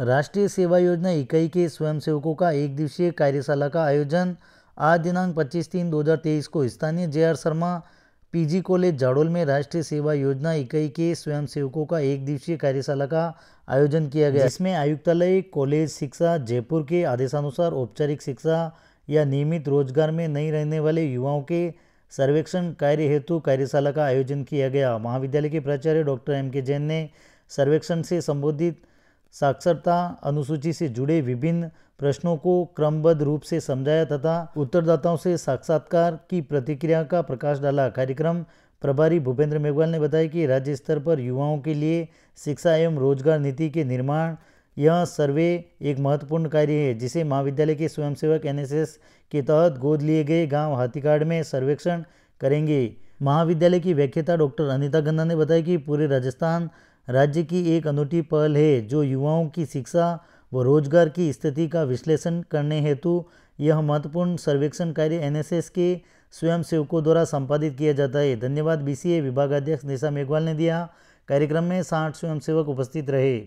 राष्ट्रीय सेवा योजना इकाई के स्वयंसेवकों का एक दिवसीय कार्यशाला का आयोजन आज दिनांक 25 तीन 2023 को स्थानीय J R Sharma PG college Jadol में राष्ट्रीय सेवा योजना इकाई के स्वयंसेवकों का एक दिवसीय कार्यशाला का आयोजन किया गया। इसमें आयुक्तालय, कॉलेज शिक्षा, जयपुर के आदेशानुसार औपचारिक शिक्षा या नियमित रोज़गार में नहीं रहने वाले युवाओं के सर्वेक्षण कार्य हेतु कार्यशाला का आयोजन किया गया। महाविद्यालय के प्राचार्य डॉक्टर एम के जैन ने सर्वेक्षण से संबोधित साक्षरता अनुसूची से जुड़े विभिन्न प्रश्नों को क्रमबद्ध रूप से समझाया तथा उत्तरदाताओं से साक्षात्कार की प्रतिक्रिया का प्रकाश डाला। कार्यक्रम प्रभारी भूपेंद्र मेघवाल ने बताया कि राज्य स्तर पर युवाओं के लिए शिक्षा एवं रोज़गार नीति के निर्माण यह सर्वे एक महत्वपूर्ण कार्य है, जिसे महाविद्यालय के स्वयंसेवक एनएसएस के तहत गोद लिए गए गाँव हाथीकाड़ में सर्वेक्षण करेंगे। महाविद्यालय की व्याख्याता डॉक्टर अनिता गन्ना ने बताया कि पूरे राजस्थान राज्य की एक अनूठी पहल है जो युवाओं की शिक्षा व रोज़गार की स्थिति का विश्लेषण करने हेतु यह महत्वपूर्ण सर्वेक्षण कार्य एनएसएस के स्वयंसेवकों द्वारा संपादित किया जाता है। धन्यवाद। बीसीए विभागाध्यक्ष निशा मेघवाल ने दिया। कार्यक्रम में साठ स्वयंसेवक उपस्थित रहे।